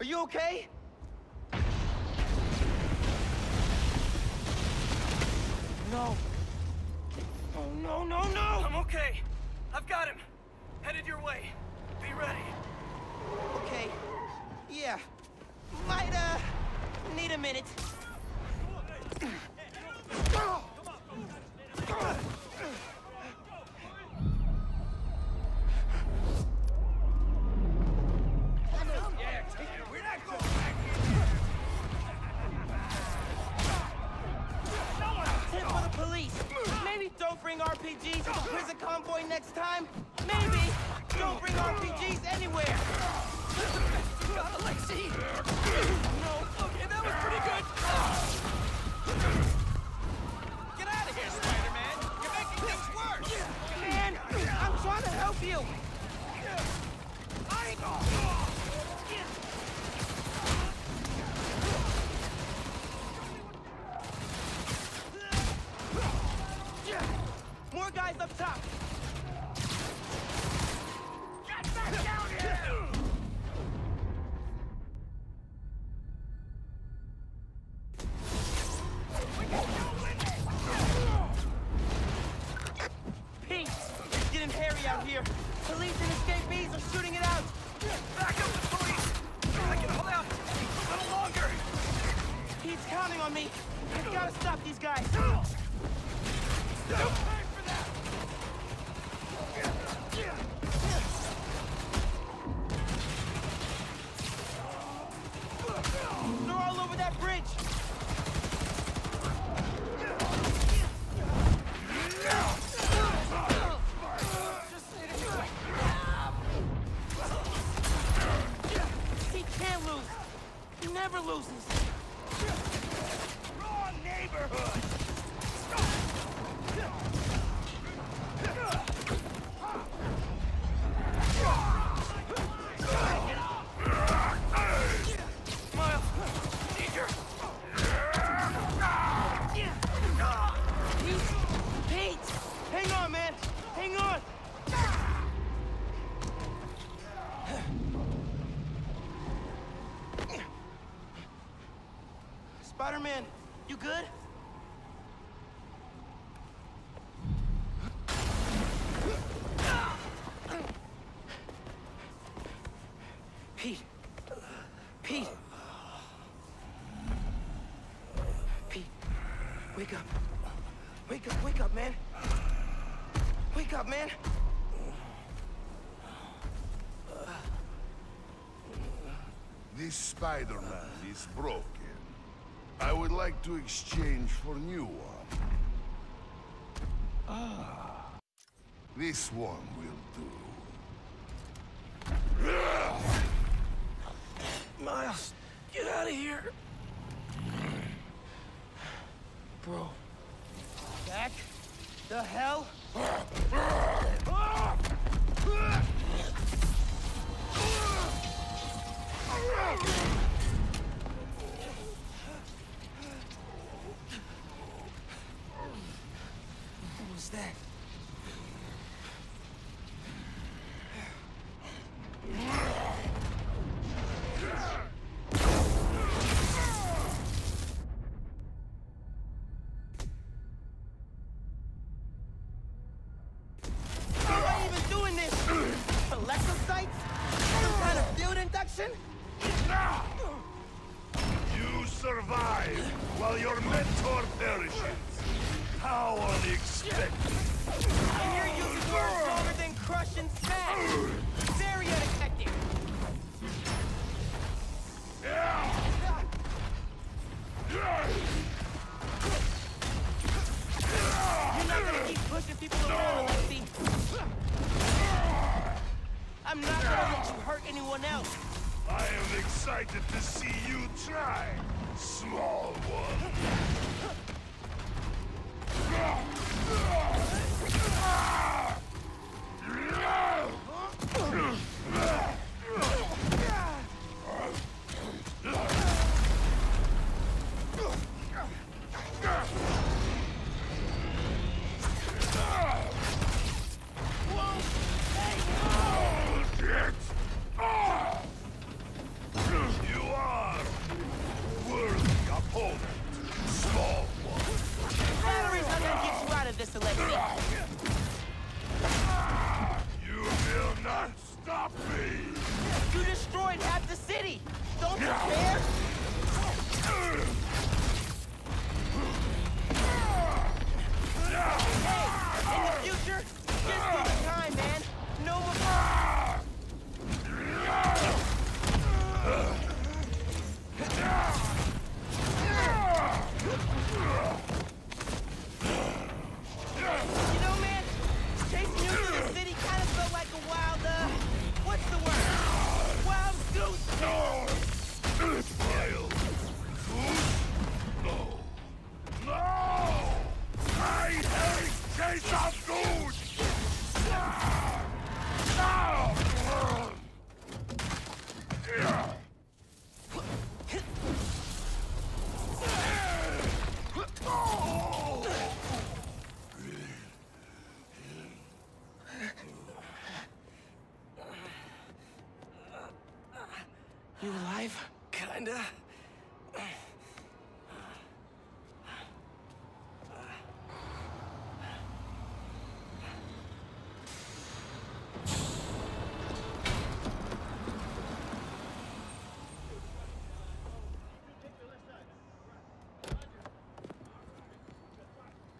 Are you okay? No. Oh, no, no, no! I'm okay. I've got him. Headed your way. Be ready. Okay. Yeah. Might, uh, need a minute. bring RPGs to the prison convoy next time. Maybe don't bring RPGs anywhere. Got Alexei! No. Okay, that was pretty good! Get out of here, Spider-Man! You're making things worse! Man, I'm trying to help you. More on me. I've got to stop these guys. No time for that! They're all over that bridge. Spider-Man, you good? Pete. Pete. Pete. Wake up. Wake up, wake up, man. Wake up, man. This Spider-Man is broken. I would like to exchange for new one. Ah. This one will do. Miles, get out of here. Bro. Back the hell? Field induction? You survive while your mentor perishes. How unexpected. And you're using words stronger than crush and smash. Very unexpected. You're not gonna keep pushing people around, Alexi. I'm not gonna let you hurt anyone else. I am excited to see you try, small one. selected.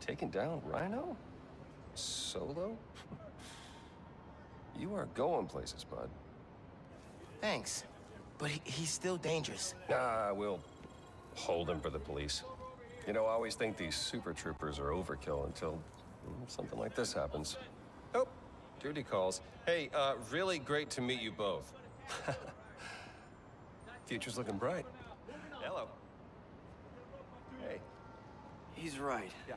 Taking down Rhino? Solo? you are going places, bud. Thanks. But he, he's still dangerous. Nah, we'll hold him for the police. You know, I always think these super troopers are overkill until mm, something like this happens. Oh, duty calls. Hey, uh, really great to meet you both. Future's looking bright. Hello. Hey. He's right. Yeah.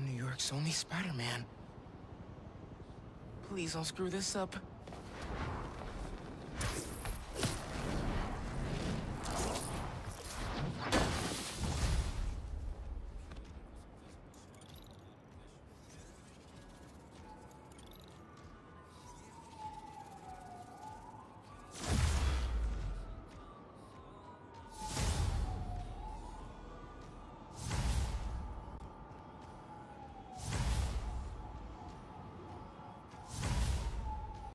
I'm New York's only Spider-Man. Please don't screw this up.